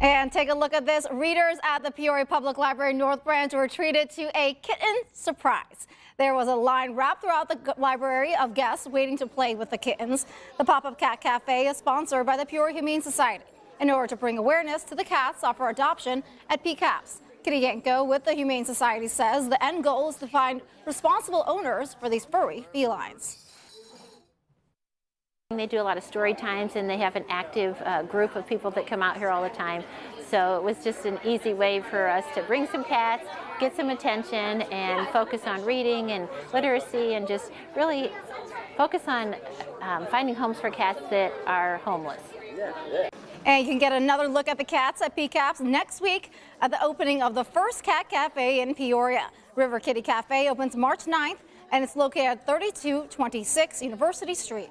And take a look at this. Readers at the Peoria Public Library North Branch were treated to a kitten surprise. There was a line wrapped throughout the library of guests waiting to play with the kittens. The pop-up cat cafe is sponsored by the Peoria Humane Society in order to bring awareness to the cats offer adoption at PCAPS. Kitty Yanko with the Humane Society says the end goal is to find responsible owners for these furry felines. They do a lot of story times and they have an active uh, group of people that come out here all the time. So it was just an easy way for us to bring some cats, get some attention and focus on reading and literacy and just really focus on um, finding homes for cats that are homeless. And you can get another look at the cats at PCAPS next week at the opening of the first cat cafe in Peoria. River Kitty Cafe opens March 9th and it's located at 3226 University Street.